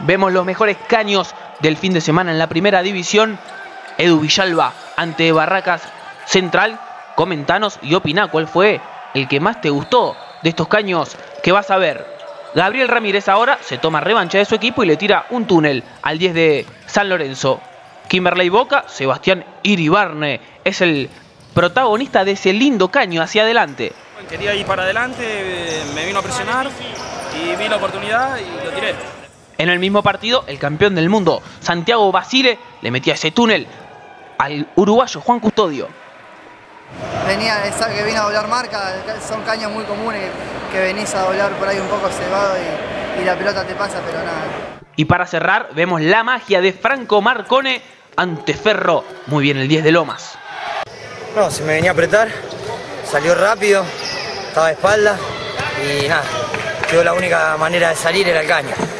Vemos los mejores caños del fin de semana en la primera división. Edu Villalba ante Barracas Central. Comentanos y opina cuál fue el que más te gustó de estos caños que vas a ver. Gabriel Ramírez ahora se toma revancha de su equipo y le tira un túnel al 10 de San Lorenzo. Kimberley Boca, Sebastián Iribarne es el protagonista de ese lindo caño hacia adelante. Quería ir para adelante, me vino a presionar y vi la oportunidad y lo tiré. En el mismo partido, el campeón del mundo, Santiago Basile, le metía ese túnel al uruguayo Juan Custodio. Venía, sabe que vino a doblar marca, son caños muy comunes que venís a doblar por ahí un poco cebado y, y la pelota te pasa, pero nada. Y para cerrar, vemos la magia de Franco Marcone ante Ferro. Muy bien el 10 de Lomas. No, se me venía a apretar, salió rápido, estaba de espalda y nada, quedó la única manera de salir era el caño.